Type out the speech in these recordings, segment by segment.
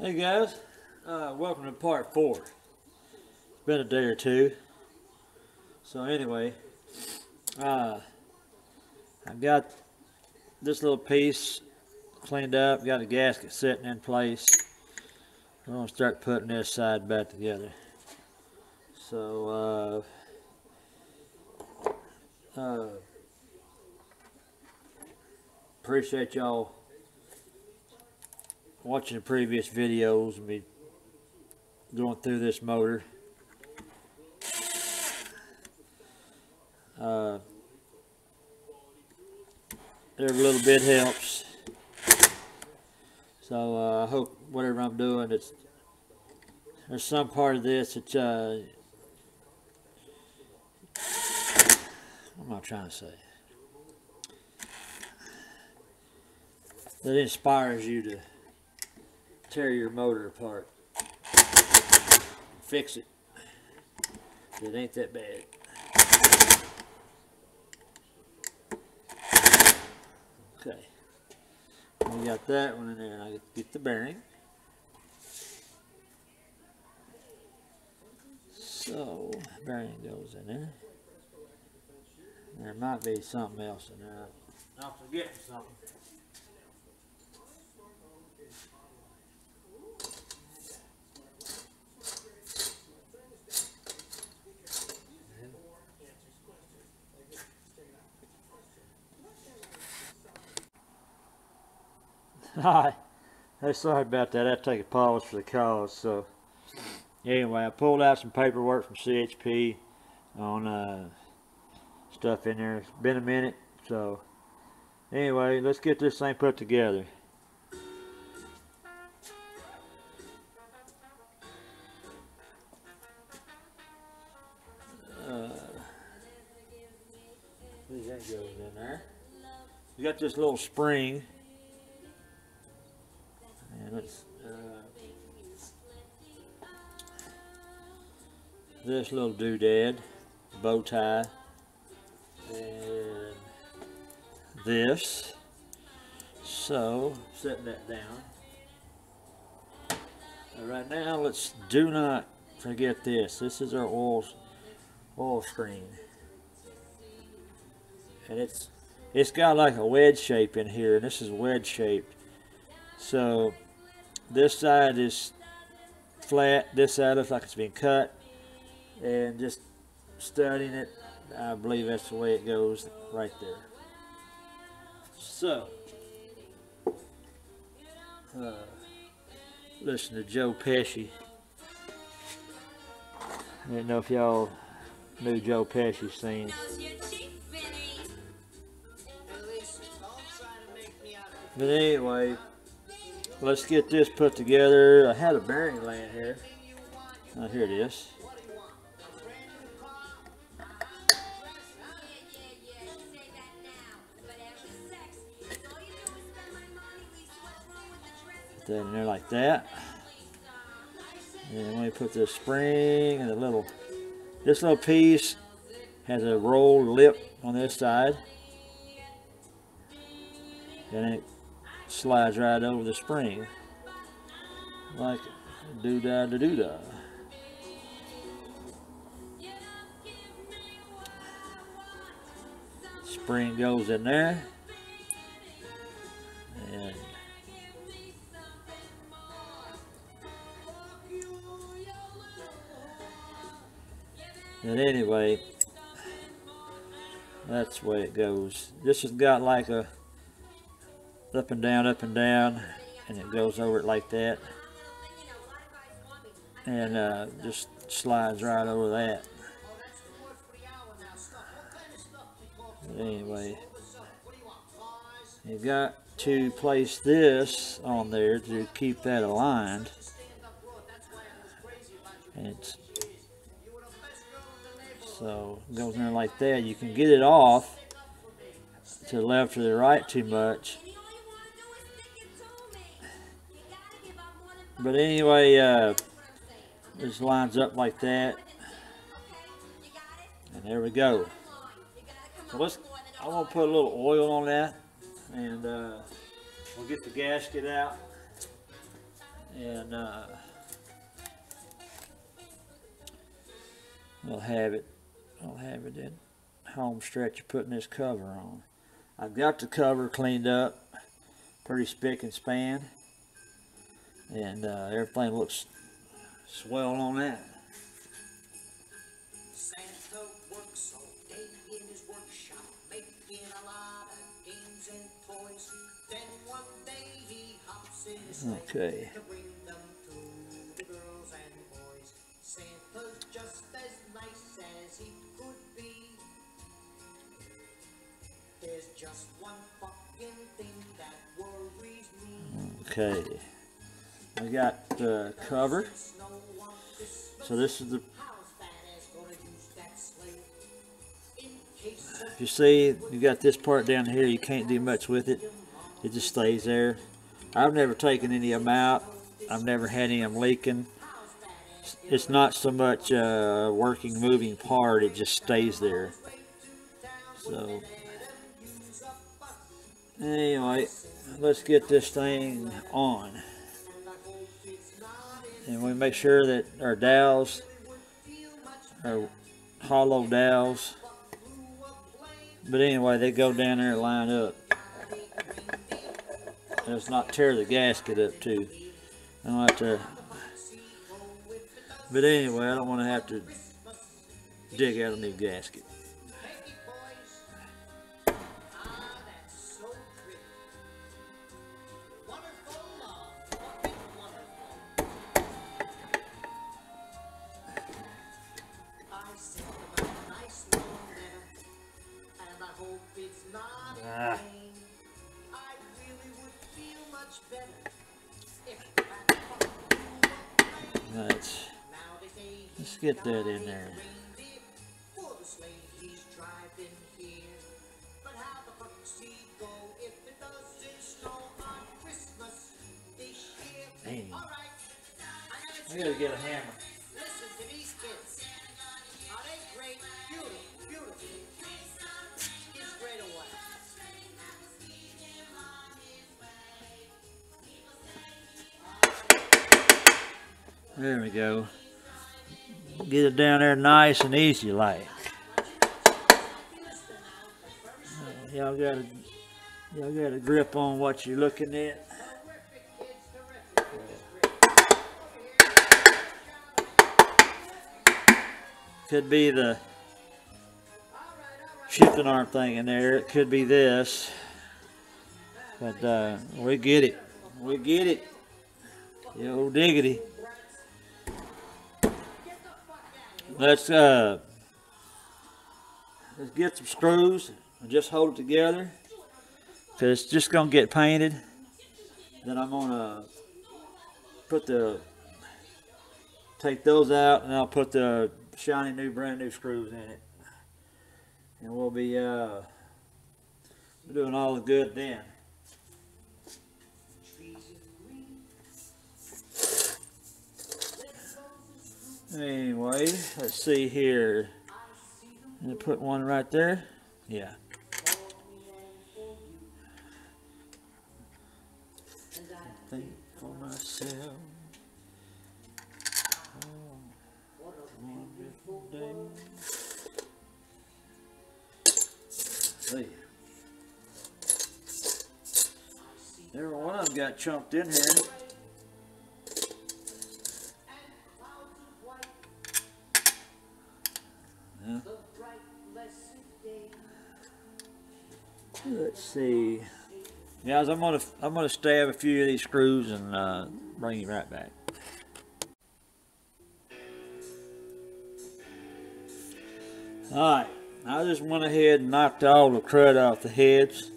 Hey guys, uh, welcome to part four. It's been a day or two. So anyway, uh, I've got this little piece cleaned up, got a gasket sitting in place. I'm gonna start putting this side back together. So, uh, uh, appreciate y'all watching the previous videos and me going through this motor. Uh, every little bit helps. So uh, I hope whatever I'm doing, it's there's some part of this that uh, what am I trying to say? That inspires you to tear your motor apart. Fix it. It ain't that bad. Okay. We got that one in there. I get, get the bearing. So, bearing goes in there. There might be something else in there. I'm forgetting something. Hi. Hey, sorry about that. I had to take a pause for the cause. So, anyway, I pulled out some paperwork from CHP on uh, stuff in there. It's been a minute. So, anyway, let's get this thing put together. Uh, that goes in there. You got this little spring. Let's, uh, this little doodad, bow tie, and this. So, setting that down. Right now, let's do not forget this. This is our oil, oil screen. And it's, it's got like a wedge shape in here, and this is wedge shaped. So, this side is flat this side looks like it's been cut. And just studying it I believe that's the way it goes right there. So uh, listen to Joe Pesci. I didn't know if y'all knew Joe Pesci's scenes but anyway let's get this put together. I had a bearing laying here. Oh, here it is. Put that in there like that. And let me put the spring and the little, this little piece has a rolled lip on this side. And it slides right over the spring like doo da da doo da. Spring goes in there and and anyway that's the way it goes. This has got like a up and down, up and down, and it goes over it like that. And uh, just slides right over that. But anyway, you've got to place this on there to keep that aligned. And it's so goes in like that. You can get it off to the left or the right too much But anyway, uh, this lines up like that. And there we go. So let's, I want to put a little oil on that. And uh, we'll get the gasket out. and uh, we'll have it. I'll have it in home stretch of putting this cover on. I've got the cover cleaned up, pretty spick and span, and uh, everything looks swell on that. Santa works all day in his workshop, making a lot of games and toys. Then one day he hops in his Okay. to bring them to the girls and boys. Santa's just as nice as he could be. There's just one fucking thing that worries me. Okay. We got the cover. So this is the You see, you got this part down here, you can't do much with it. It just stays there. I've never taken any of them out. I've never had any of them leaking. It's not so much a working, moving part, it just stays there. So, anyway, let's get this thing on. And we make sure that our dowels, our hollow dowels, but anyway, they go down there and line up. Let's not tear the gasket up too. I don't have to. But anyway, I don't want to have to dig out a new gasket. Get that in there. Down there nice and easy like. Uh, Y'all got a y'all got a grip on what you're looking at. Could be the shifting arm thing in there. It could be this. But uh, we get it. We get it. Yo diggity. Let's uh let's get some screws and just hold it together. Cause it's just gonna get painted. Then I'm gonna put the take those out and I'll put the shiny new brand new screws in it. And we'll be uh doing all the good then. Anyway, let's see here. Gonna put one right there. Yeah. Think for myself. Every one of them got chunked in here. Let's see. Guys, I'm gonna I'm gonna stab a few of these screws and uh, bring you right back. All right, I just went ahead and knocked all the crud off the heads,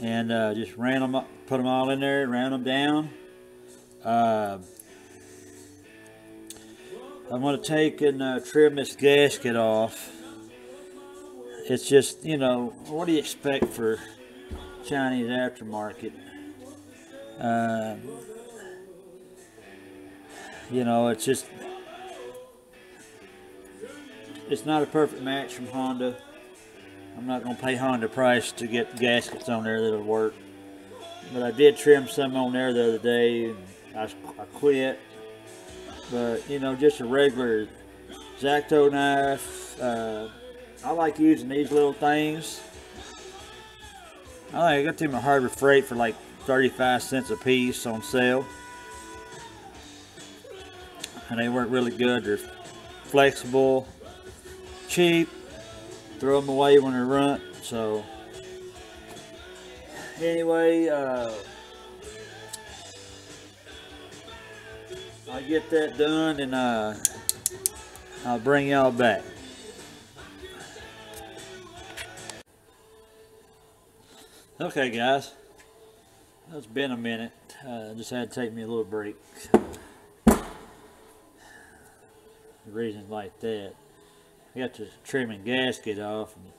and uh, just ran them up, put them all in there, and ran them down. Uh, I'm gonna take and uh, trim this gasket off. It's just, you know, what do you expect for Chinese aftermarket? Um, you know, it's just, it's not a perfect match from Honda. I'm not going to pay Honda price to get gaskets on there that'll work. But I did trim some on there the other day. I, I quit. But you know, just a regular X-Acto knife. Uh, I like using these little things. I got them at Harbor Freight for like 35 cents a piece on sale. And they work really good. They're flexible, cheap, throw them away when they're runt. So, anyway, uh, I'll get that done and uh, I'll bring y'all back. Okay, guys. It's been a minute. Uh, just had to take me a little break. Reasons like that. I got the trimming gasket off and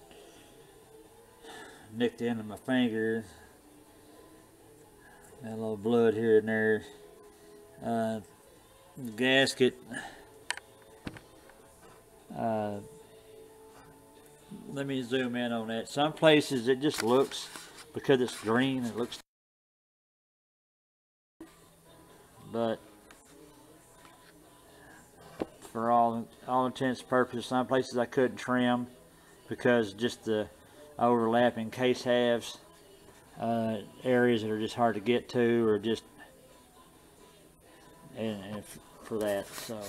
nicked the end of my finger. Got a little blood here and there. Uh, the gasket. Uh, let me zoom in on that. Some places it just looks because it's green. It looks, but for all all intents and purposes, some places I couldn't trim because just the overlapping case halves, uh, areas that are just hard to get to, or just and, and for that. So.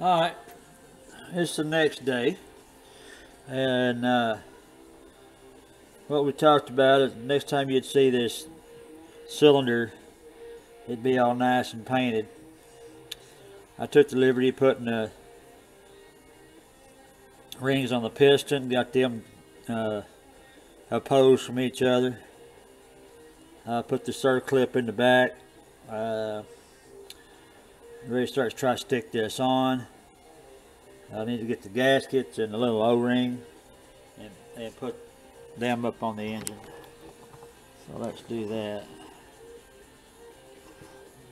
All right, it's the next day, and uh, what we talked about is next time you'd see this cylinder, it'd be all nice and painted. I took the liberty of putting the rings on the piston, got them uh, opposed from each other. I put the circlip in the back. Uh, to start to try to stick this on. I need to get the gaskets and the little O-ring and, and put them up on the engine. So let's do that.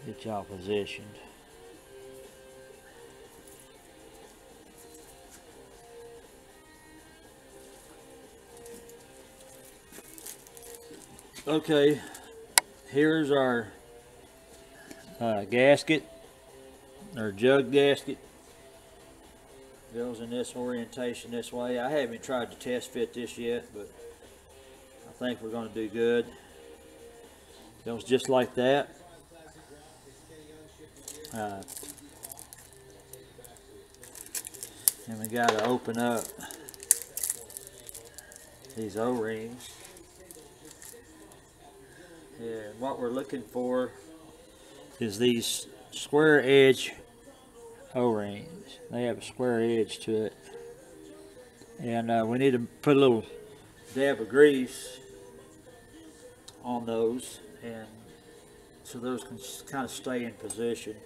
Get y'all positioned. Okay, here's our uh, gasket, or jug gasket. Goes in this orientation this way. I haven't tried to test fit this yet, but I think we're going to do good. Goes just like that. Uh, and we got to open up these O-rings. And what we're looking for is these square edge O-rings. They have a square edge to it. And uh, we need to put a little dab of grease on those and so those can kind of stay in position.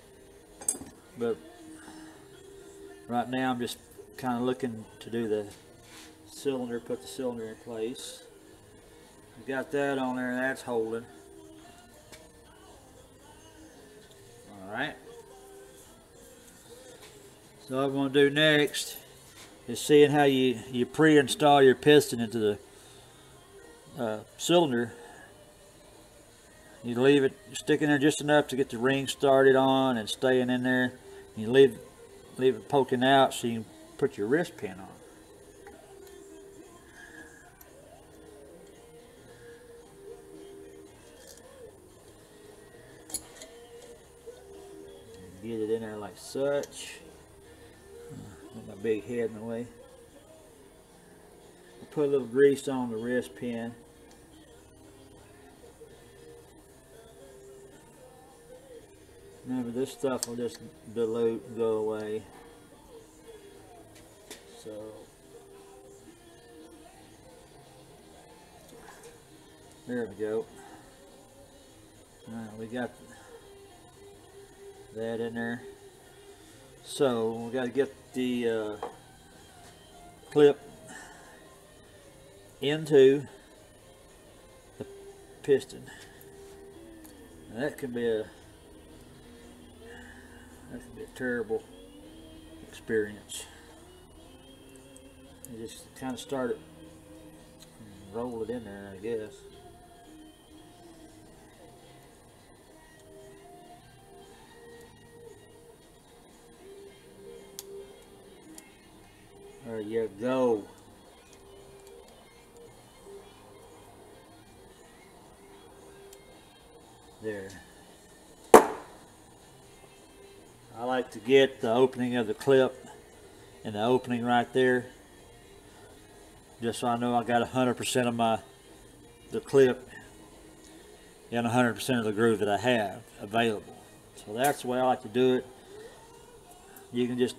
But right now I'm just kind of looking to do the cylinder, put the cylinder in place. We got that on there, that's holding. Alright. So what I'm going to do next is seeing how you, you pre-install your piston into the uh, cylinder. You leave it sticking there just enough to get the ring started on and staying in there. You leave, leave it poking out so you can put your wrist pin on. Get it in there like such. Big head in the way. Put a little grease on the wrist pin. Remember this stuff will just dilute and go away. So there we go. Alright, we got that in there. So we got to get the uh, clip into the piston. Now that could be a that could be a terrible experience. You just kind of start it and roll it in there, I guess. There you go. There. I like to get the opening of the clip and the opening right there. Just so I know I got 100% of my the clip and 100% of the groove that I have available. So that's the way I like to do it. You can just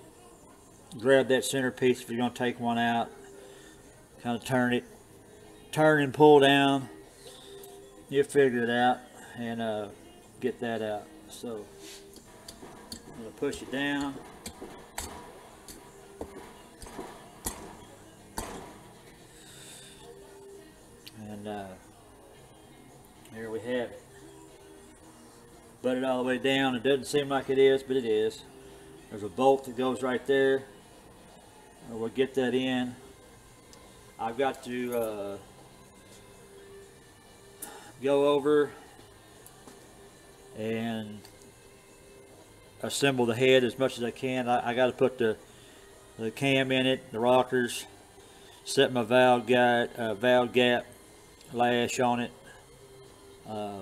grab that centerpiece if you're going to take one out kind of turn it turn and pull down. You figure it out and uh, get that out. So I'm going to push it down. And uh, we have it. Butt it all the way down. It doesn't seem like it is but it is. There's a bolt that goes right there we'll get that in. I've got to uh, go over and assemble the head as much as I can. I, I got to put the the cam in it, the rockers, set my valve guide, uh, valve gap lash on it. Uh,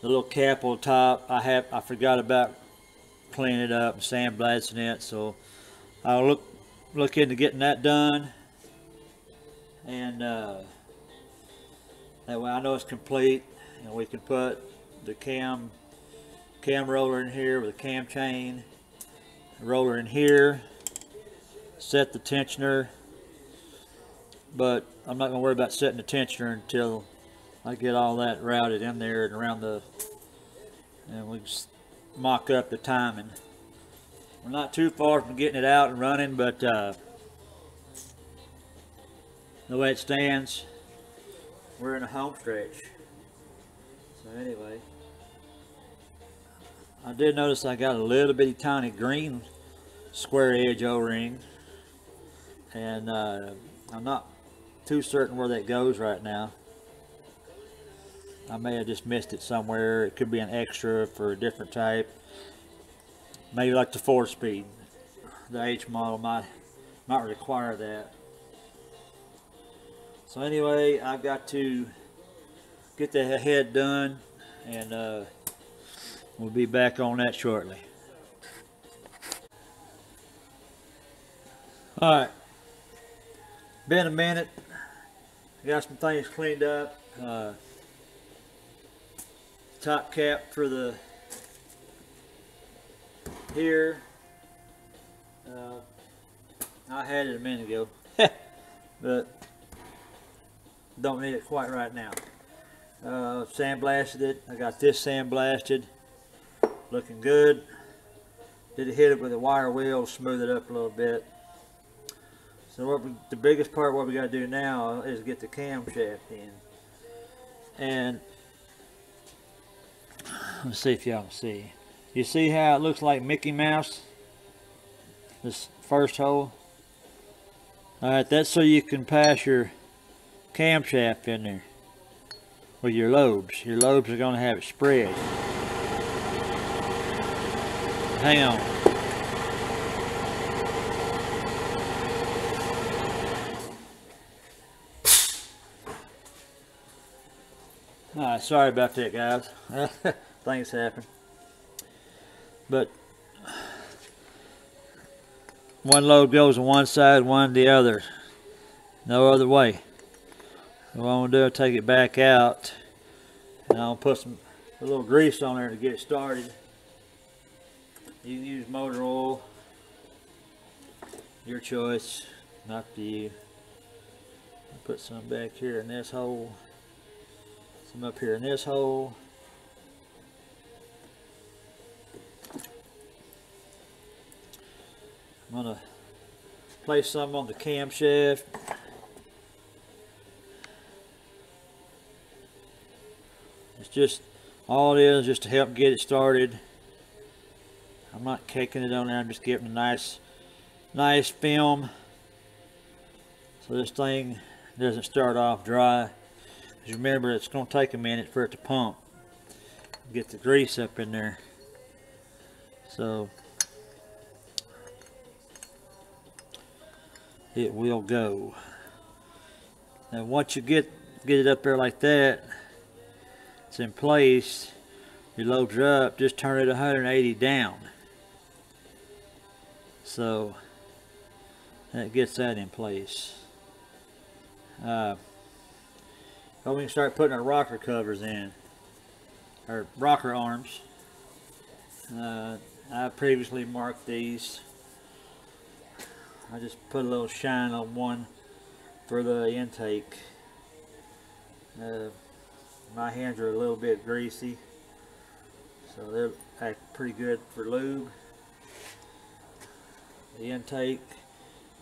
the little cap on top, I have I forgot about cleaning it up and sandblasting it. So I'll look look into getting that done, and uh, that way I know it's complete, and we can put the cam cam roller in here with a cam chain, roller in here, set the tensioner. But I'm not gonna worry about setting the tensioner until I get all that routed in there and around the, and we just mock up the timing. We're not too far from getting it out and running, but uh, the way it stands, we're in a home stretch. So anyway, I did notice I got a little bitty tiny green square edge O-ring, and uh, I'm not too certain where that goes right now. I may have just missed it somewhere. It could be an extra for a different type. Maybe like the four speed. The H model might might require that. So anyway, I've got to get the head done and uh, we'll be back on that shortly. Alright, been a minute, got some things cleaned up. Uh, top cap for the here. Uh, I had it a minute ago, but don't need it quite right now. Uh, sandblasted it. I got this sandblasted, looking good. Did hit it with a wire wheel, smooth it up a little bit. So what we, the biggest part what we got to do now is get the camshaft in. And let's see if y'all see. You see how it looks like Mickey Mouse? This first hole. Alright, that's so you can pass your camshaft in there with your lobes. Your lobes are going to have it spread. Hang on. Alright, sorry about that guys. Things happen. But one lobe goes on one side, one the other. No other way. What I'm gonna do is take it back out and I'll put some a little grease on there to get it started. You can use motor oil. Your choice, not to you. Put some back here in this hole. Some up here in this hole. I'm gonna place some on the camshaft. It's just all it is just to help get it started. I'm not caking it on there, I'm just giving a nice nice film so this thing doesn't start off dry. Because remember it's going to take a minute for it to pump. Get the grease up in there. So it will go. Now once you get get it up there like that, it's in place, your are up, just turn it 180 down. So that gets that in place. Uh, well, we can start putting our rocker covers in, our rocker arms. Uh, I previously marked these I just put a little shine on one for the intake. Uh, my hands are a little bit greasy, so they're act pretty good for lube. The intake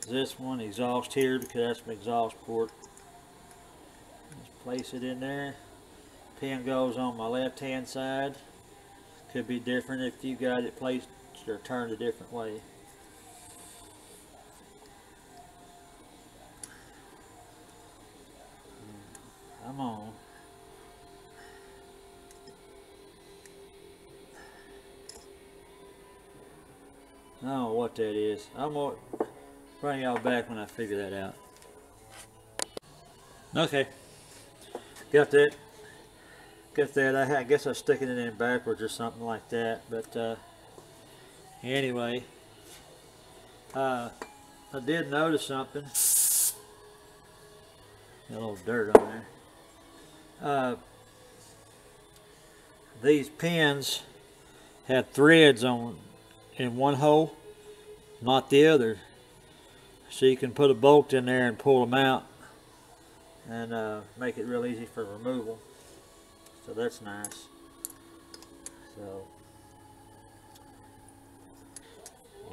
this one, exhaust here because that's my exhaust port. Place it in there. Pin goes on my left hand side. Could be different if you got it placed or turned a different way. Come on. I don't know what that is. I'm gonna bring y'all back when I figure that out. Okay. Got that. Got that. I, I guess I was sticking it in backwards or something like that. But uh, Anyway, uh, I did notice something. Got a little dirt on there. Uh, these pins have threads on in one hole, not the other. So you can put a bolt in there and pull them out and uh, make it real easy for removal. So that's nice. So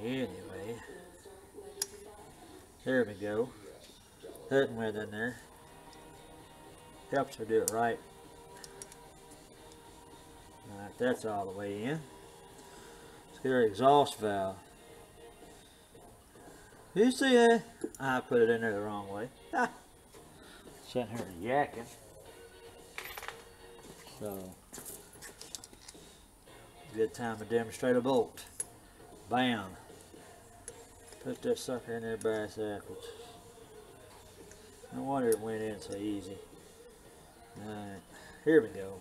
anyway, there we go. That went in there. Helps her do it right. Alright, that's all the way in. Let's get our exhaust valve. You see that? I put it in there the wrong way. Sitting here yakking. So, good time to demonstrate a bolt. Bam. Put that sucker in there brass backwards. No wonder it went in so easy. Alright, here we go.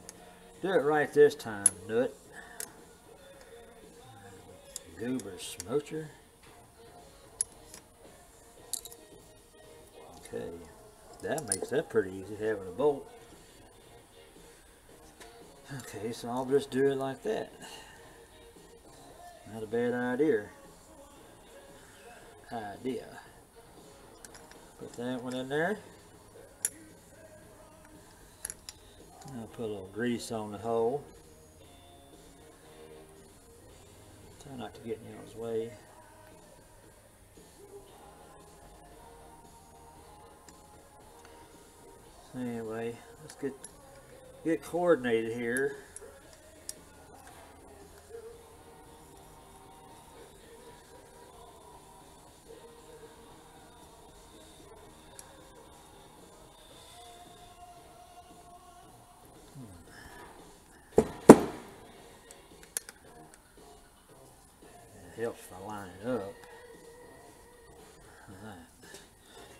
Do it right this time, nut. Goober smoocher. Okay, that makes that pretty easy having a bolt. Okay, so I'll just do it like that. Not a bad idea. Idea. Put that one in there. I'll put a little grease on the hole. Try not to get in y'all's way. Anyway, let's get get coordinated here.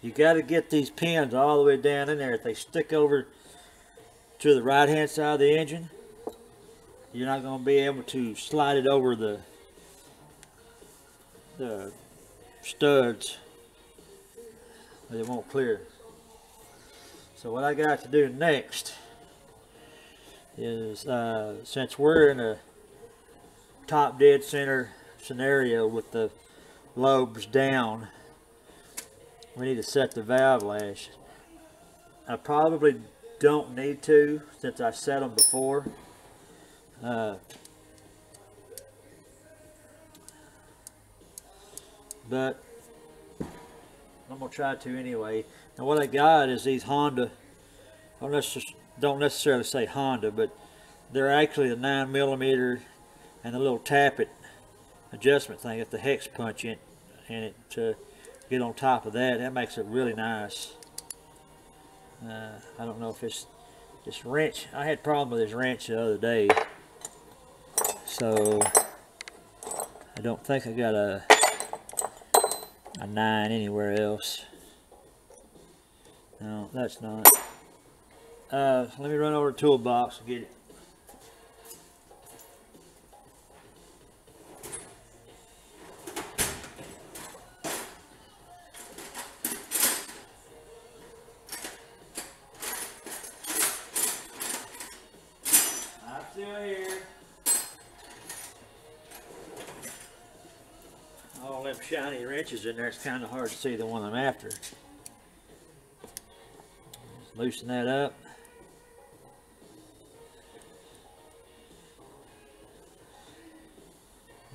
You got to get these pins all the way down in there. If they stick over to the right hand side of the engine, you're not going to be able to slide it over the the studs. It won't clear. So what I got to do next is uh, since we're in a top dead center scenario with the lobes down we need to set the valve lash. I probably don't need to since I set them before. Uh, but I'm gonna try to anyway. And what I got is these Honda I don't necess- don't necessarily say Honda but they're actually the 9 millimeter and the little tappet adjustment thing at the hex punch in, in it to get on top of that. That makes it really nice. Uh, I don't know if it's this wrench I had a problem with this wrench the other day. So I don't think I got a a 9 anywhere else. No that's not. Uh, let me run over to the toolbox and get it in there, it's kind of hard to see the one I'm after. Just loosen that up.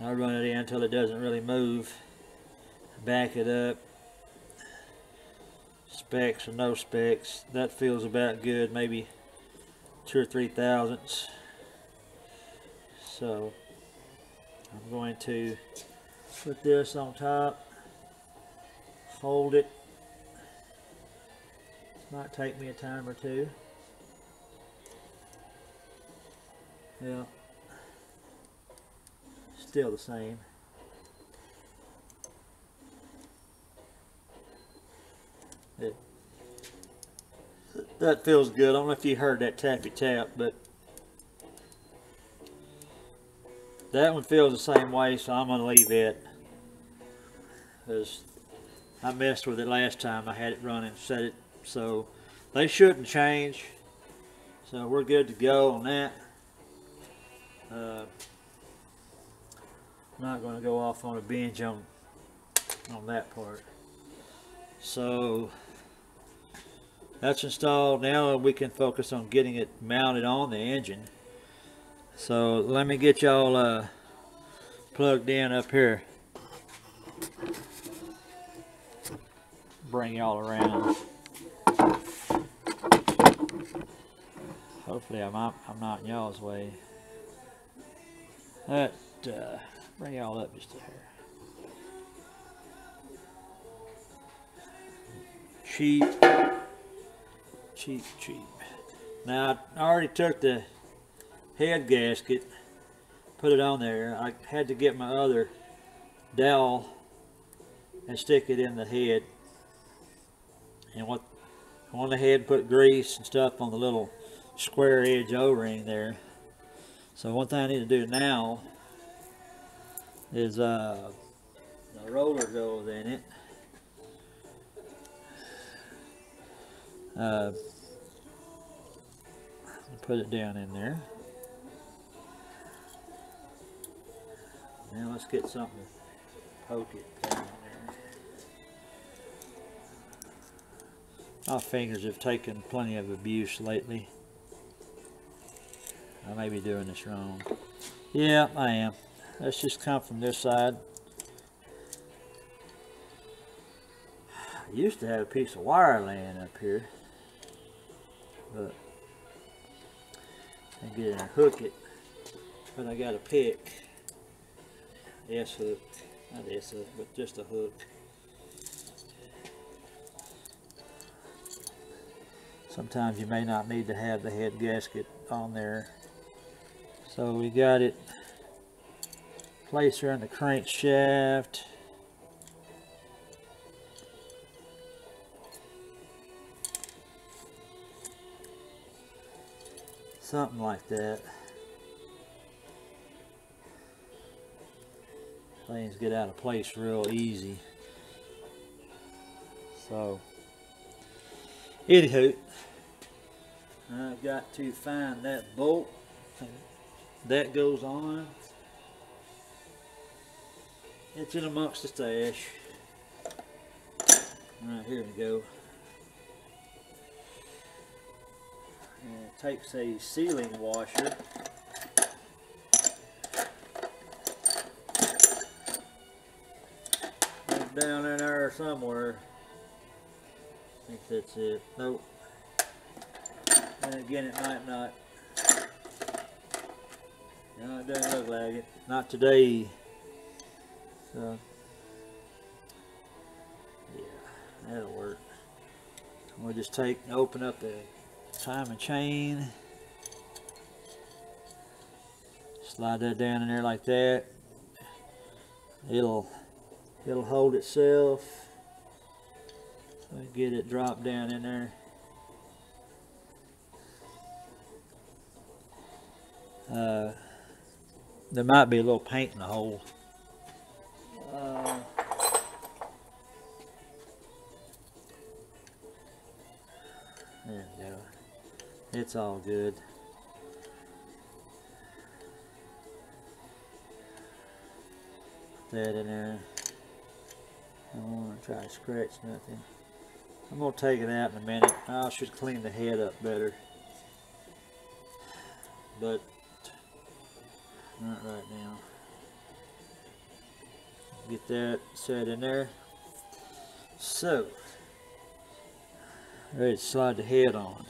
I'll run it in until it doesn't really move. Back it up. Specs or no specs. That feels about good. Maybe two or three thousandths. So I'm going to put this on top, hold it. Might take me a time or two. Yeah. Still the same. It that feels good. I don't know if you heard that tappy tap, but that one feels the same way, so I'm gonna leave it. Cause I messed with it last time. I had it running, set it so they shouldn't change. So we're good to go on that. Uh, not going to go off on a binge on on that part. So that's installed. Now we can focus on getting it mounted on the engine. So let me get y'all uh, plugged in up here. Bring y'all around. Hopefully I'm not, I'm not in y'all's way. That, uh, bring y'all up just a hair. Cheap. Cheap, cheap. Now, I already took the head gasket, put it on there. I had to get my other dowel and stick it in the head. And what on the head put grease and stuff on the little square edge o-ring there. So one thing I need to do now is uh, the roller goes in it. Uh, put it down in there. Now let's get something to poke it down My fingers have taken plenty of abuse lately. I may be doing this wrong. Yeah, I am. Let's just come from this side. I used to have a piece of wire laying up here. But I get and hook it. But I got a pick. S hook. Not S hook, but just a hook. Sometimes you may not need to have the head gasket on there. So we got it placed around the crankshaft. Something like that. Things get out of place real easy. So, anywho, I've got to find that bolt that goes on. It's in amongst the stash. Right, here we go. And it takes a sealing washer. Down in there somewhere. That's it. Nope. And again, it might not. No, it doesn't look like it. Not today. So, yeah, that'll work. We'll just take and open up the timing chain. Slide that down in there like that. It'll it'll hold itself. Get it dropped down in there. Uh, there might be a little paint in the hole. Uh, there we go. It's all good. Put that in there. I don't want to try to scratch nothing. I'm going to take it out in a minute. I should clean the head up better. But not right now. Get that set in there. So, ready to slide the head on.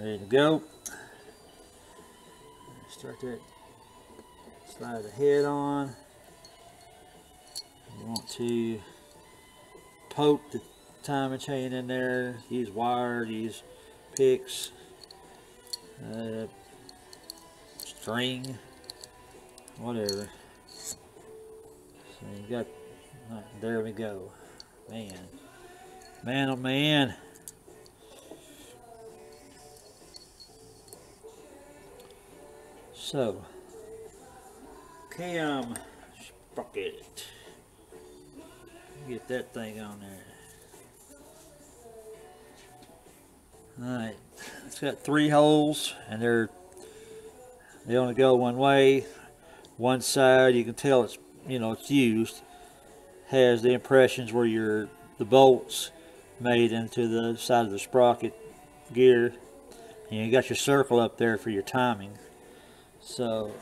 Ready to go. Start that. Slide the head on. You want to poke the timing chain in there. Use wire. Use picks. Uh, string, whatever. So you got, there we go. Man, man oh man. So, cam sprocket. Get that thing on there. Alright, it's got three holes and they're they only go one way. One side you can tell it's you know it's used has the impressions where your the bolts made into the side of the sprocket gear. And you got your circle up there for your timing. So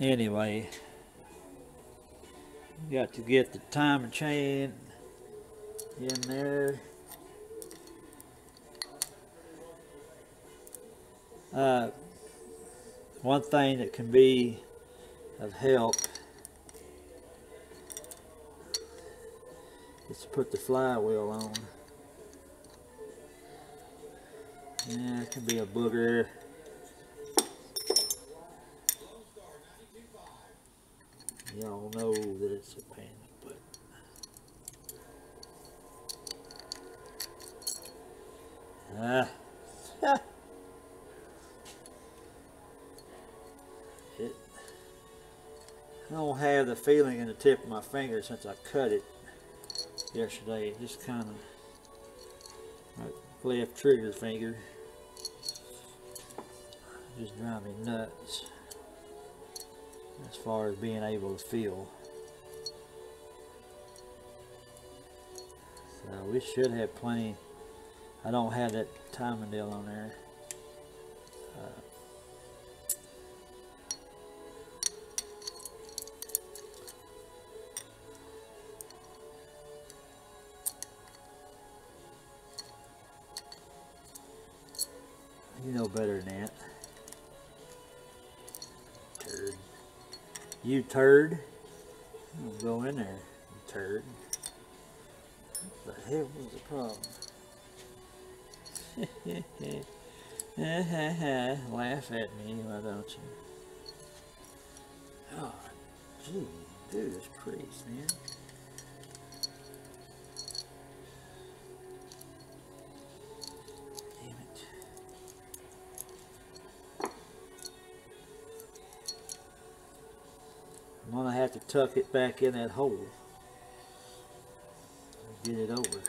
anyway you got to get the timing chain in there uh, one thing that can be of help is to put the flywheel on. Yeah, it can be a booger. Y'all know that it's a pain but. Ah. I don't have the feeling in the tip of my finger since I cut it yesterday. It just kind of left trigger finger just drive me nuts as far as being able to feel. So we should have plenty. I don't have that timing deal on there. You know better than that. Turd. You turd. Go in there, you turd. What the hell was the problem? Laugh at me, why don't you? Oh, gee, dude, this crazy, man. Tuck it back in that hole. Get it over.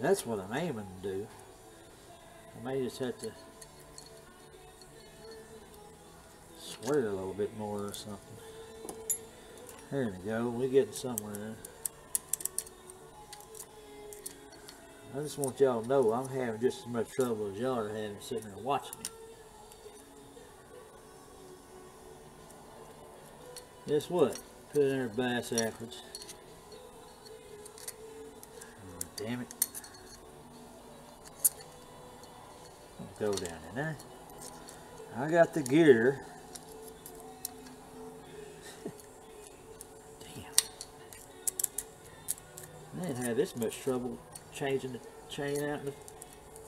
That's what I'm aiming to do. I may just have to swear a little bit more or something. There we go. We're getting somewhere. I just want y'all to know I'm having just as much trouble as y'all are having sitting there watching me. Guess what? Put in there bass backwards. Oh, damn it. Go down in there. I got the gear. Damn. I didn't have this much trouble changing the chain out the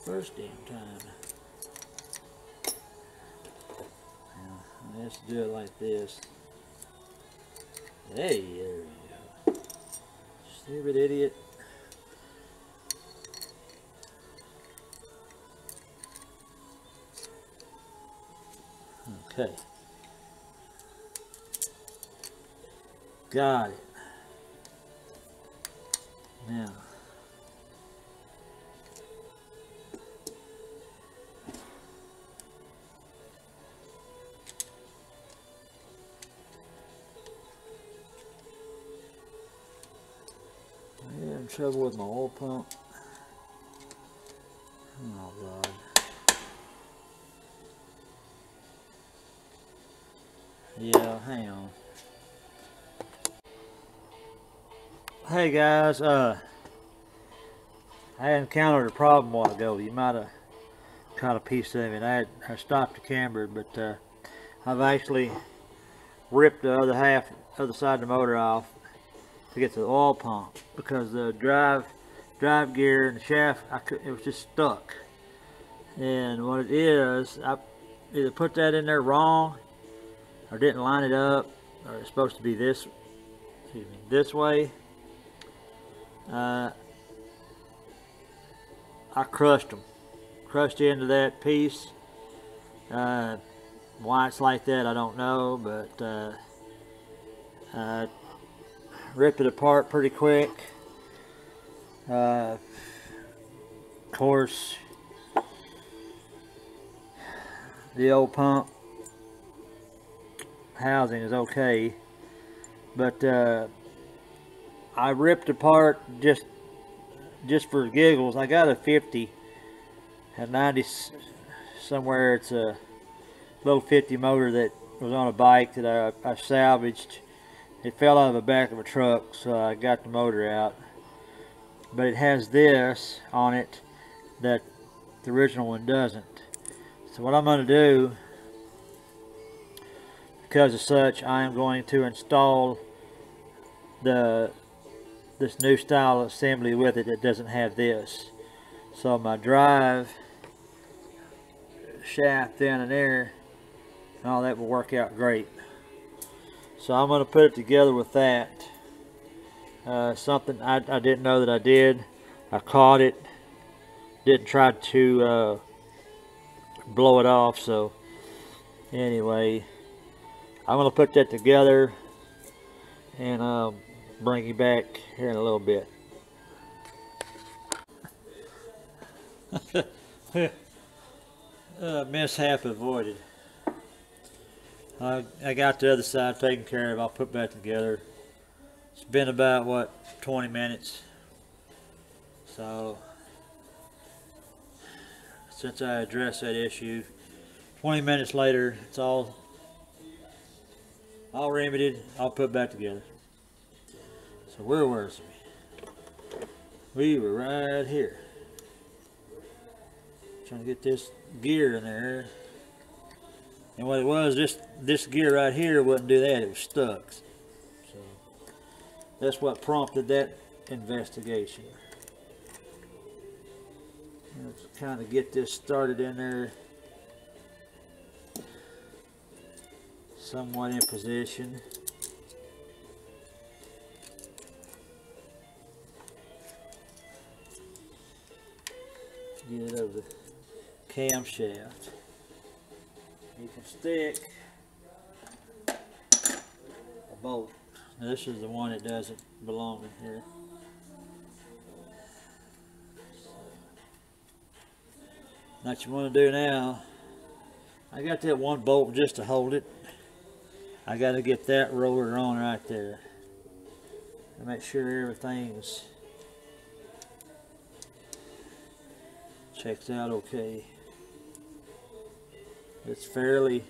first damn time. Now, let's do it like this. Hey, there we go. Stupid idiot. Okay. Got it. Now. Trouble with my oil pump. Oh God. Yeah, hang on. Hey guys, uh, I encountered a problem a while ago. You might have caught a piece of it. I had, I stopped the camera, but uh, I've actually ripped the other half, other side of the motor off to get to the oil pump because the drive, drive gear and the shaft, I could, it was just stuck. And what it is, I either put that in there wrong or didn't line it up or it's supposed to be this excuse me this way. Uh, I crushed them crushed into that piece. Uh, why it's like that, I don't know, but uh, Ripped it apart pretty quick. Uh, of course, the old pump housing is okay, but uh, I ripped apart just just for giggles. I got a 50 at 90 s- somewhere. It's a little 50 motor that was on a bike that I, I salvaged. It fell out of the back of a truck, so I got the motor out. But it has this on it that the original one doesn't. So what I'm going to do, because of such, I am going to install the this new style assembly with it that doesn't have this. So my drive shaft down in there and all that will work out great. So I'm going to put it together with that. Uh, something I, I didn't know that I did. I caught it. Didn't try to uh, blow it off. So anyway, I'm going to put that together and um, bring you back here in a little bit. uh, mishap avoided. I, I got the other side taken care of. I'll put back together. It's been about, what, 20 minutes. So, since I addressed that issue, 20 minutes later, it's all, all remedied. I'll put back together. So where was we? We were right here. Trying to get this gear in there. And what it was, this this gear right here wouldn't do that. It was stuck. So that's what prompted that investigation. Let's kind of get this started in there. Somewhat in position. Get it over the camshaft. You can stick a bolt. This is the one that doesn't belong in here. What you want to do now, I got that one bolt just to hold it. I got to get that roller on right there. To make sure everything's checked out okay. It's fairly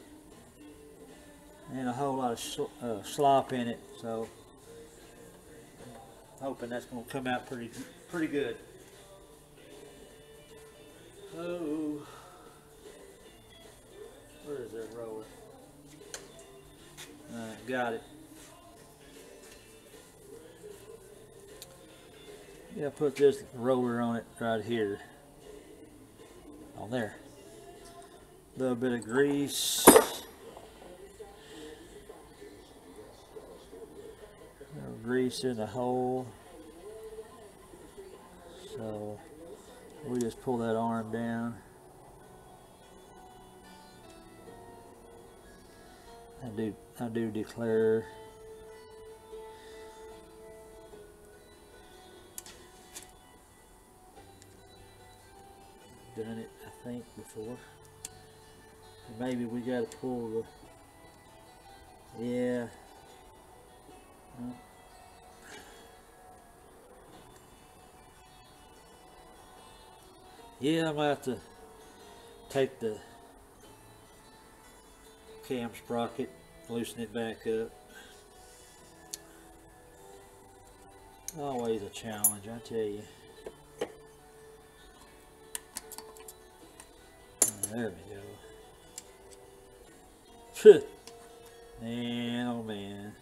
and a whole lot of sl uh, slop in it, so I'm hoping that's going to come out pretty pretty good. Oh, where is that roller? Alright, got it. Yeah, put this roller on it right here. On there. A little bit of grease. Grease in the hole. So we just pull that arm down. I do I do declare done it I think before. Maybe we gotta pull the yeah. Yeah, I'm gonna have to take the cam sprocket, loosen it back up. Always a challenge, I tell you. There we go. Man, oh man.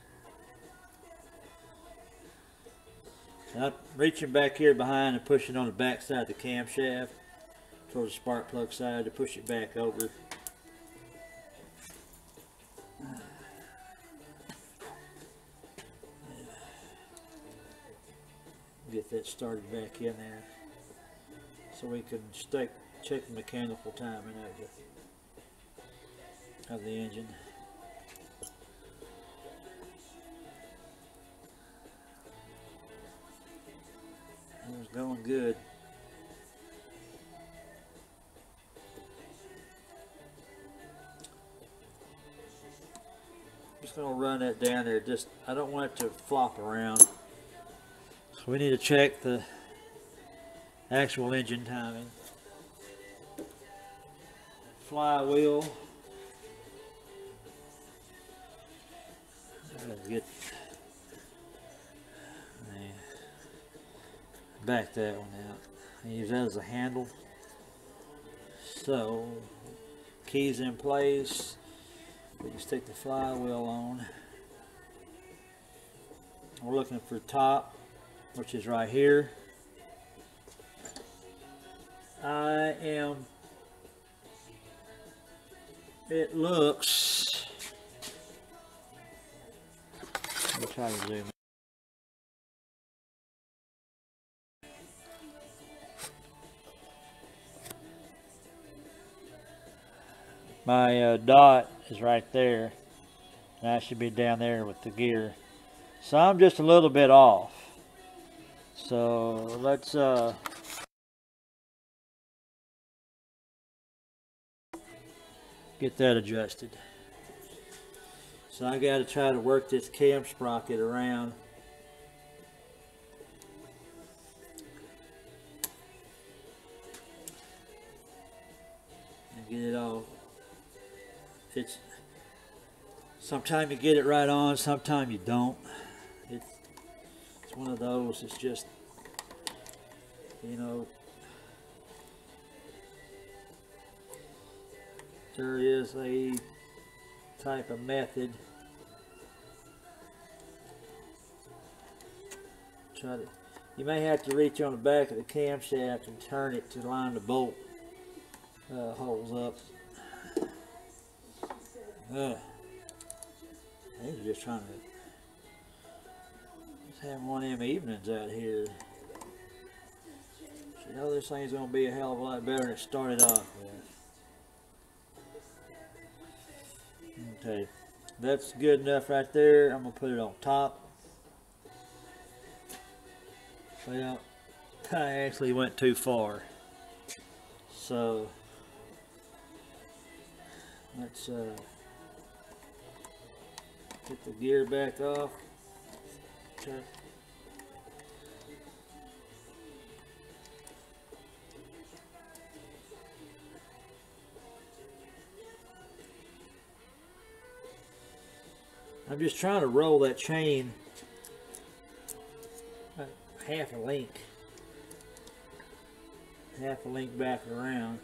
I'm reaching back here behind and pushing on the back side of the camshaft towards the spark plug side to push it back over. Get that started back in there so we can check the mechanical timing of. Of the engine. It was going good. Just gonna run that down there. Just I don't want it to flop around. So we need to check the actual engine timing. Flywheel. Back that one out. I use that as a handle. So keys in place. We can stick the flywheel on. We're looking for top, which is right here. I am, it looks, let me try to zoom My uh, dot is right there. And I should be down there with the gear. So I'm just a little bit off. So let's uh, get that adjusted. So I got to try to work this cam sprocket around. It's sometimes you get it right on, sometimes you don't. It's, it's one of those, it's just, you know, there is a type of method try to you may have to reach on the back of the camshaft and turn it to line the bolt uh, holes up uh, was just trying to just have one of them evenings out here you know this thing's gonna be a hell of a lot better than it started off with Okay, that's good enough right there. I'm gonna put it on top. Well, I actually went too far. So let's uh, get the gear back off. Okay. I'm just trying to roll that chain half a link. Half a link back around.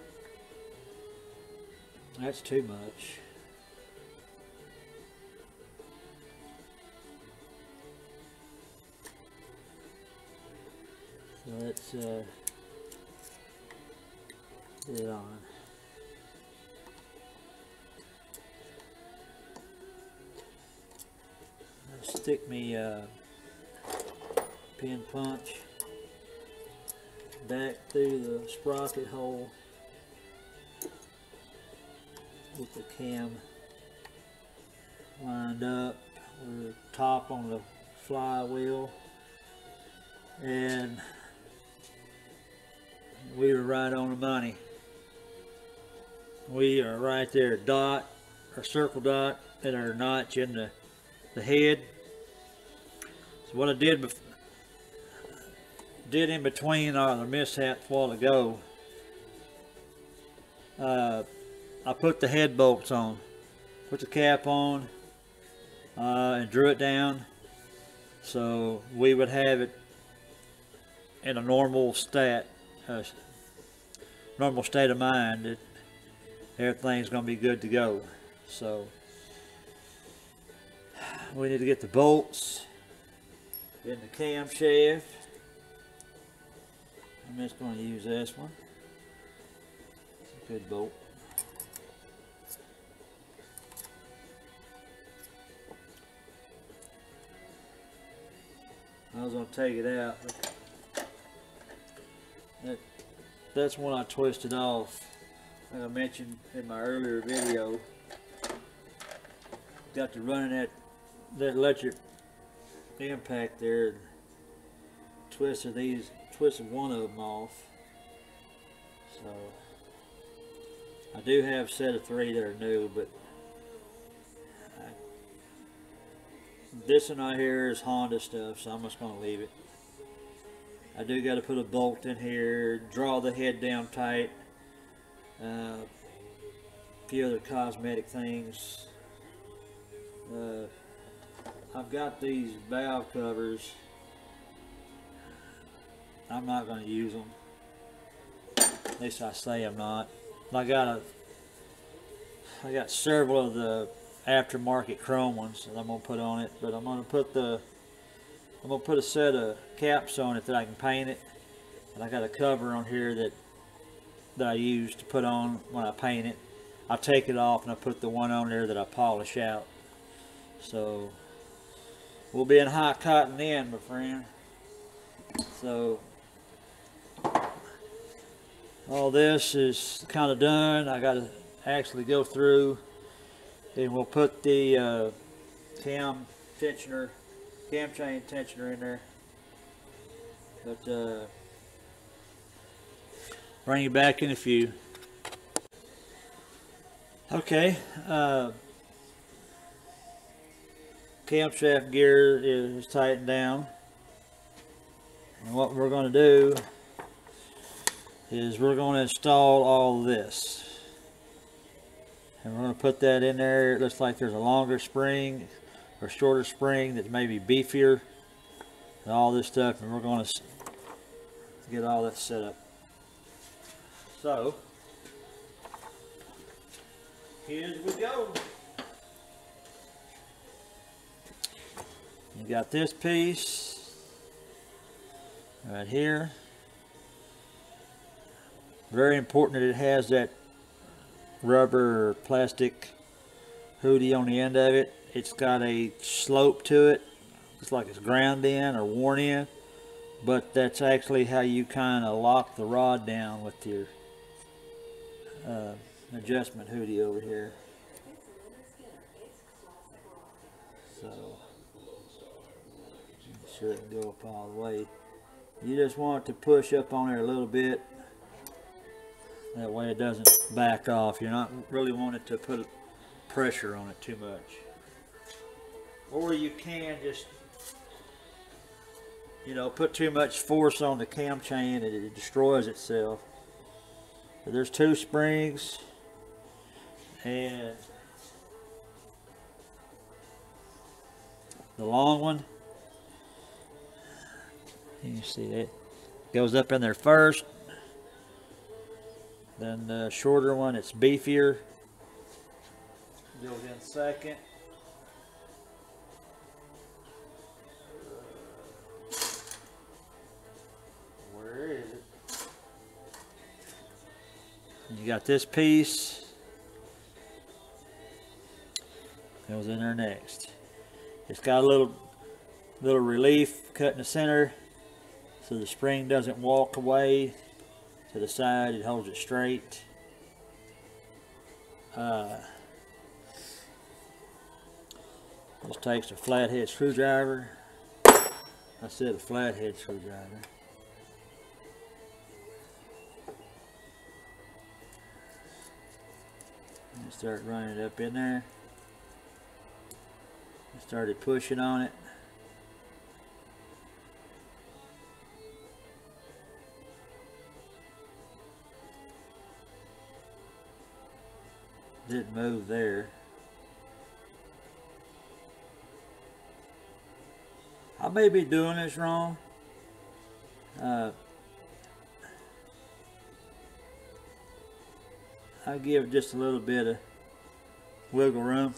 That's too much. Let's uh, get it on. stick me uh, pin punch back through the sprocket hole with the cam lined up with the top on the flywheel and we were right on the money. We are right there dot or circle dot and our notch in the the head. So what I did did in between our the mishap a while ago, uh, I put the head bolts on, put the cap on, uh, and drew it down. So we would have it in a normal stat, normal state of mind that everything's going to be good to go. So we need to get the bolts in the camshaft. I'm just going to use this one. It's a good bolt. I was going to take it out, that, that's one I twisted off. Like I mentioned in my earlier video, got to running that that electric impact there. Twisted these, twisted one of them off. So I do have a set of three that are new, but I, this one right here is Honda stuff, so I'm just gonna leave it. I do got to put a bolt in here, draw the head down tight. Uh, a few other cosmetic things. Uh, I've got these valve covers. I'm not going to use them. At least I say I'm not. I got a. I got several of the aftermarket chrome ones that I'm gonna put on it, but I'm gonna put the. I'm gonna put a set of caps on it that I can paint it, and I got a cover on here that that I use to put on when I paint it. I take it off and I put the one on there that I polish out. So we'll be in high cotton then, my friend. So all this is kind of done. I got to actually go through and we'll put the uh, cam tensioner, cam chain tensioner in there. But uh, bring you back in a few. Okay. Uh, camshaft gear is tightened down. And what we're going to do is we're going to install all this. And we're going to put that in there. It looks like there's a longer spring or shorter spring that's maybe beefier and all this stuff. And we're going to get all that set up. So, here we go. You got this piece right here. Very important that it has that rubber plastic hoodie on the end of it. It's got a slope to it. It's like it's ground in or worn in. But that's actually how you kind of lock the rod down with your uh, adjustment hoodie over here. So, make sure it go up all the way. You just want to push up on there a little bit. That way it doesn't back off. You're not really wanting to put pressure on it too much. Or you can just, you know, put too much force on the cam chain and it destroys itself. There's two springs and the long one you see it goes up in there first then the shorter one it's beefier in second where is it you got this piece goes in there next. It's got a little little relief cut in the center so the spring doesn't walk away to the side, it holds it straight. Uh, this takes a flathead screwdriver. I said a flathead screwdriver. And start running it up in there. Started pushing on it. Didn't move there. May be doing this wrong. Uh, I give just a little bit of wiggle room.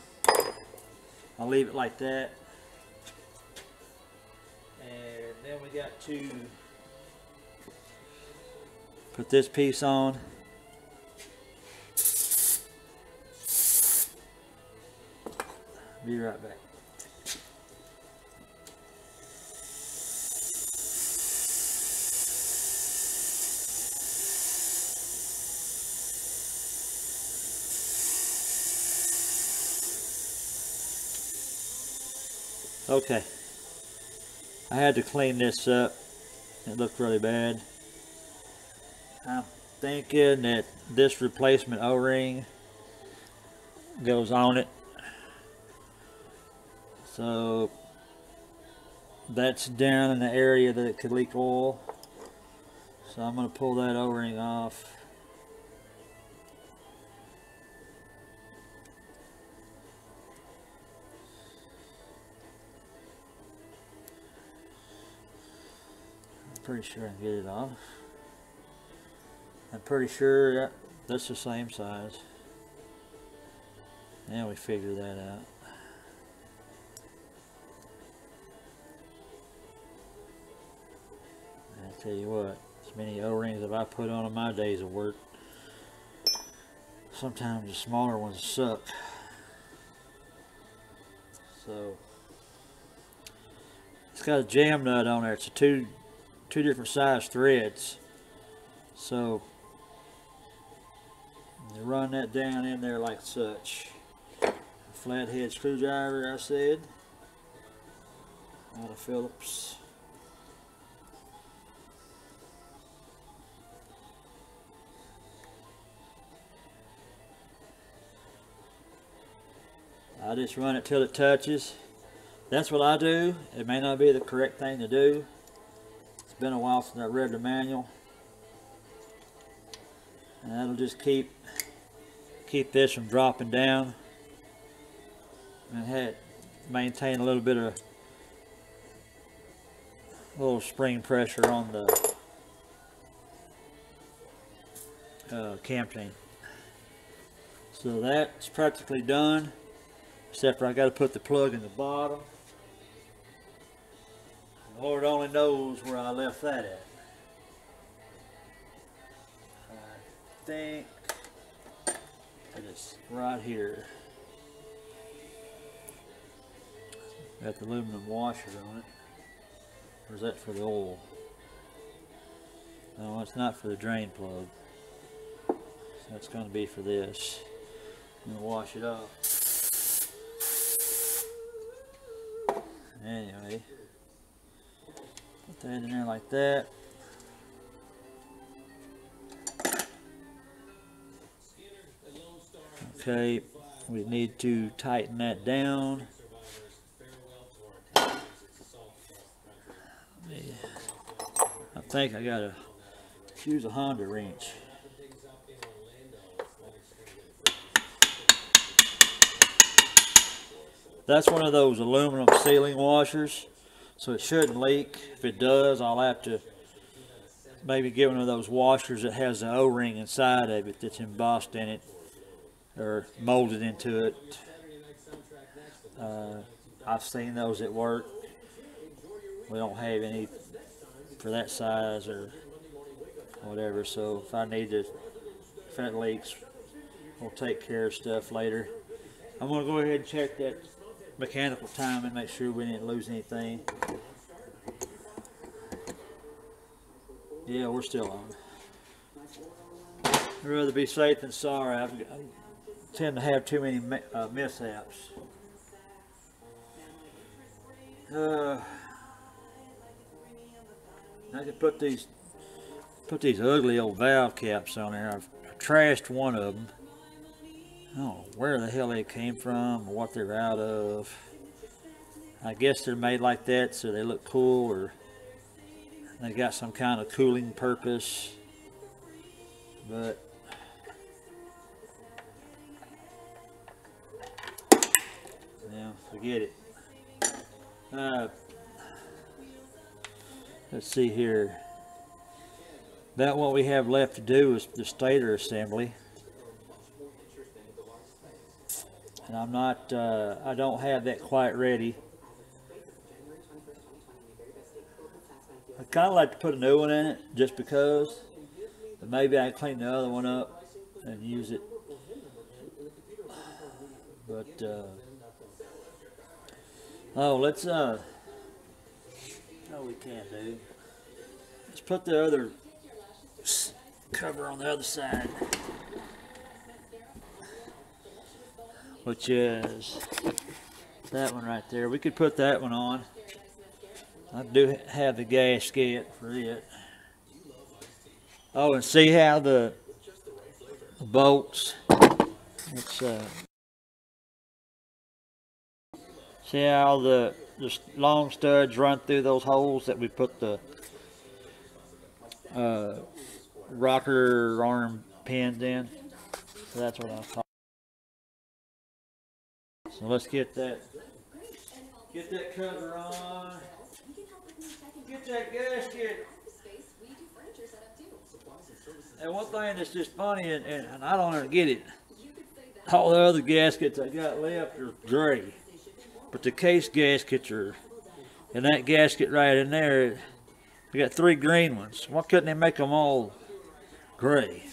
I'll leave it like that. And then we got to put this piece on. Be right back. Okay. I had to clean this up. It looked really bad. I'm thinking that this replacement O-ring goes on it. So that's down in the area that it could leak oil. So I'm going to pull that O-ring off. Pretty sure I can get it off. I'm pretty sure that that's the same size. Now we figure that out. I tell you what, as many O-rings as I put on in my days of work. Sometimes the smaller ones suck. So it's got a jam nut on there. It's a two two different size threads. So you run that down in there like such. Flathead screwdriver, I said. Out of Phillips. I just run it till it touches. That's what I do. It may not be the correct thing to do. Been a while since I read the manual. And that'll just keep keep this from dropping down and had maintain a little bit of little spring pressure on the uh, cam chain. So that's practically done, except for I got to put the plug in the bottom. Lord only knows where I left that at. I think it is right here. Got the aluminum washer on it. Or is that for the oil? No, it's not for the drain plug. That's going to be for this. I'm going to wash it off. Anyway, put that in there like that. Okay, we need to tighten that down. I think I gotta use a Honda wrench. That's one of those aluminum sealing washers, so it shouldn't leak. If it does, I'll have to maybe get one of those washers that has the O-ring inside of it that's embossed in it or molded into it. Uh, I've seen those at work. We don't have any for that size or whatever. So if I need to, if that leaks, we'll take care of stuff later. I'm gonna go ahead and check that mechanical time and make sure we didn't lose anything. Yeah, we're still on. I'd rather be safe than sorry. I've, I tend to have too many uh, mishaps. Uh, I could put these put these ugly old valve caps on there. I've trashed one of them. Don't know where the hell they came from or what they're out of. I guess they're made like that so they look cool or they got some kind of cooling purpose. But yeah, forget it. Uh, let's see here. About what we have left to do is the stator assembly. And I'm not, uh, I don't have that quite ready. I'd kind of like to put a new one in it just because. But maybe I clean the other one up and use it. But, uh, oh, let's, uh, no, we can't do. Let's put the other cover on the other side. Which is that one right there. We could put that one on. I do have the gasket for it. Oh, and see how the, bolts. It's uh. See how the the long studs run through those holes that we put the uh, rocker arm pins in. So that's what I was talking. So let's get that get that cover on. Get that gasket. And one thing that's just funny, and, and, and I don't get it, all the other gaskets I got left are gray. But the case gaskets are, and that gasket right in there, we got three green ones. Why couldn't they make them all gray?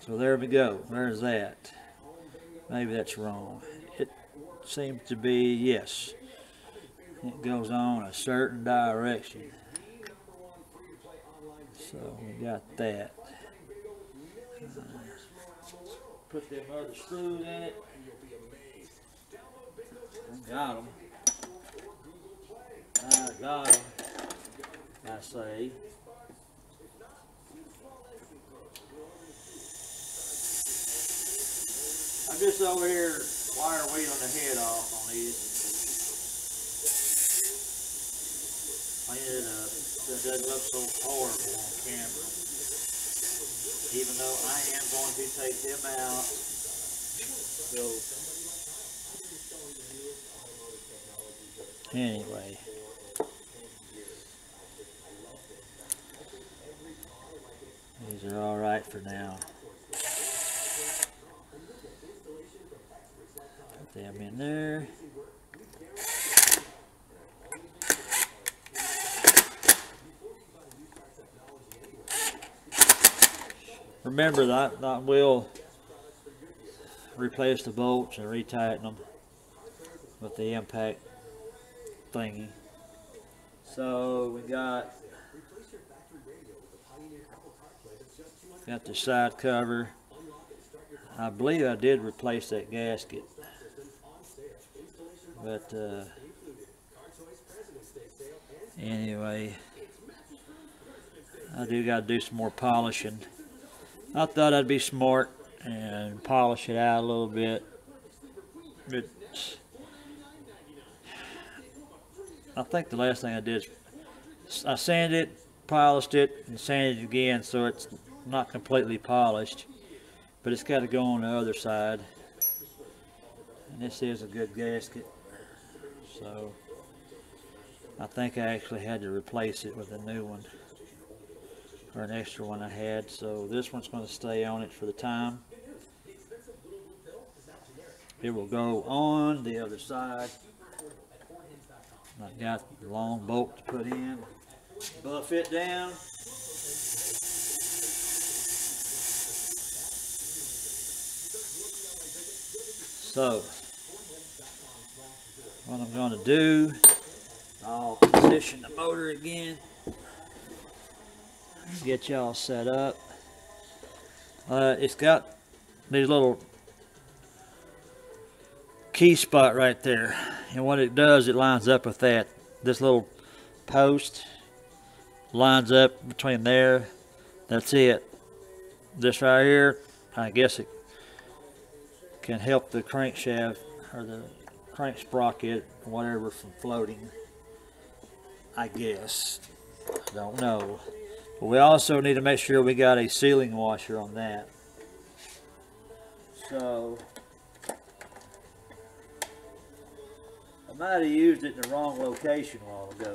So there we go. There's that. Maybe that's wrong. It seems to be, yes. It goes on a certain direction. So we got that. Uh, Put them other screws in it. Got them. I got them. I say. I'm just over here wire wheeling the head off on these. Clean it up. Uh, that doesn't look so horrible on camera. Even though I am going to take them out. So Anyway. These are all right for now. Them in there. Remember that that will replace the bolts and retighten them with the impact thingy. So we got got the side cover. I believe I did replace that gasket, but uh, anyway, I do got to do some more polishing. I thought I'd be smart and polish it out a little bit. But I think the last thing I did is I sanded it, polished it, and sanded it again so it's not completely polished. But it's got to go on the other side. And this is a good gasket. So I think I actually had to replace it with a new one. Or an extra one I had. So this one's going to stay on it for the time. It will go on the other side. I've got the long bolt to put in. Buff it down. So, what I'm going to do, I'll position the motor again. Get y'all set up. Uh, it's got these little key spot right there. And what it does, it lines up with that. This little post lines up between there. That's it. This right here, I guess it can help the crankshaft or the crank sprocket, whatever, from floating. I guess. I don't know. But we also need to make sure we got a sealing washer on that. So, I might have used it in the wrong location a while ago.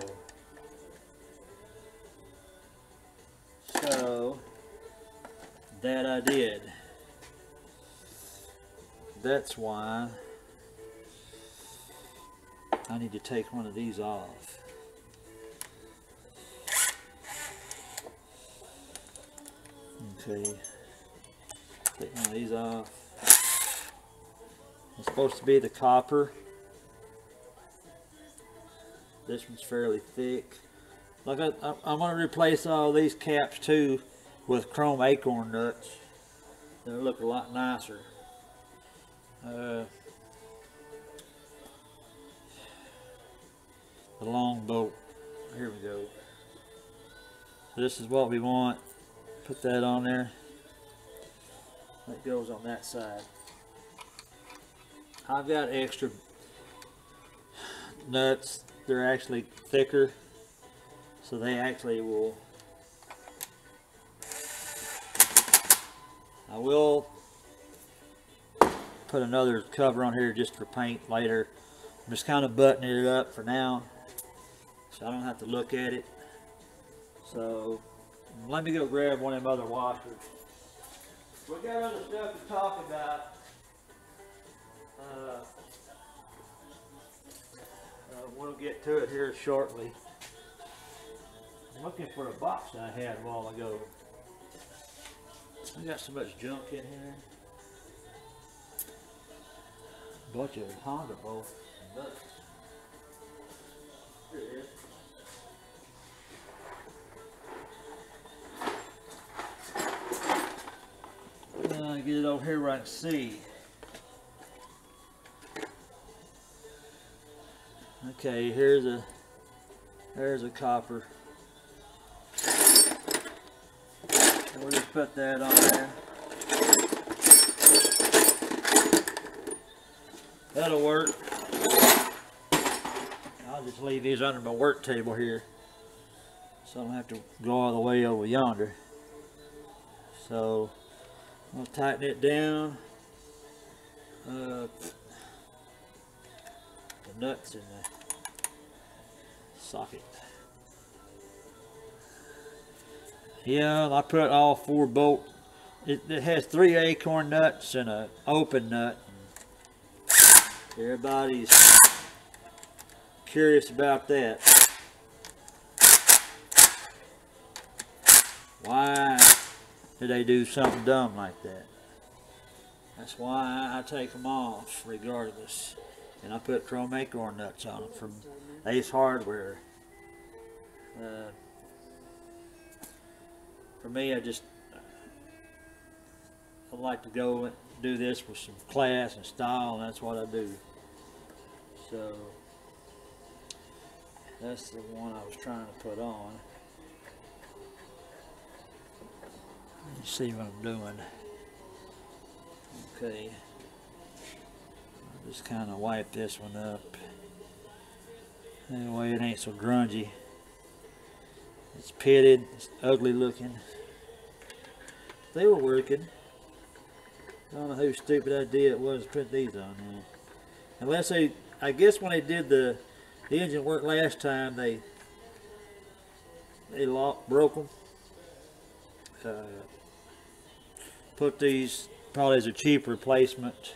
So, that I did. That's why I need to take one of these off. Okay, take one of these off. It's supposed to be the copper. This one's fairly thick. Like I, I, I'm going to replace all these caps too with chrome acorn nuts. They'll look a lot nicer. Uh, the long bolt. Here we go. This is what we want. Put that on there. That goes on that side. I've got extra nuts. They're actually thicker, so they actually will. I will put another cover on here just for paint later. I'm just kind of buttoning it up for now, so I don't have to look at it. So let me go grab one of them other washers. We got other stuff to talk about. Uh, uh, we'll get to it here shortly. I'm looking for a box I had a while ago. I got so much junk in here. Bunch of Honda bolts. Here it is. Uh, get it over here where I can see. Okay, here's a there's a copper. And we'll just put that on there. That'll work. I'll just leave these under my work table here. So I don't have to go all the way over yonder. So I'll tighten it down. Uh, the nuts in the socket. Yeah, I put all four bolt. It, it has three acorn nuts and a open nut. Everybody's curious about that. Why they do something dumb like that? That's why I take them off regardless. And I put chrome acorn nuts on them from Ace Hardware. Uh, for me, I just I like to go and do this with some class and style, and that's what I do. So that's the one I was trying to put on. Me see what I'm doing. Okay. I'll just kind of wipe this one up. That way it ain't so grungy. It's pitted, it's ugly looking. They were working. I don't know whose stupid idea it was to put these on. Unless they, I guess when they did the, the engine work last time, they they broke them. Uh, put these probably as a cheap replacement.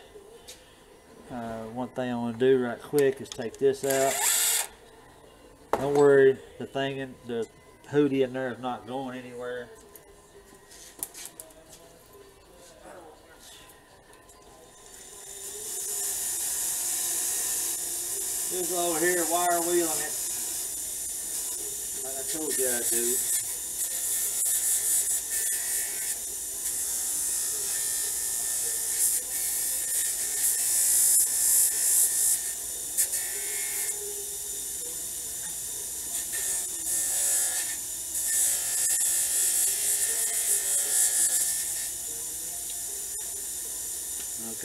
Uh, one thing I want to do right quick is take this out. Don't worry, the thing in the hoodie in there is not going anywhere. This over here wire wheeling it. Like I told you I'd do.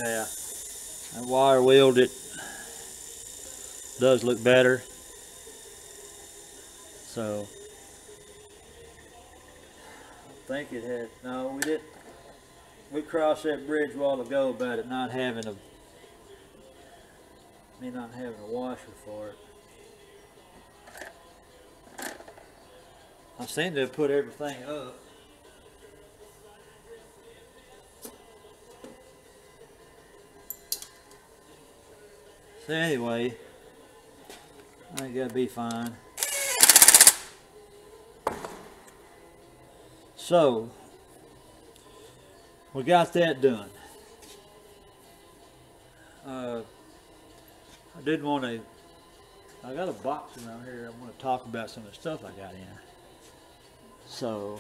I, I wire wheeled it. Does look better. So, I think it had, no, we didn't. We crossed that bridge a while ago about it not having a, me not having a washer for it. I seem to have put everything up. Anyway, I that'll be fine. So, we got that done. Uh, I did want to, I got a box around here. I want to talk about some of the stuff I got in. So,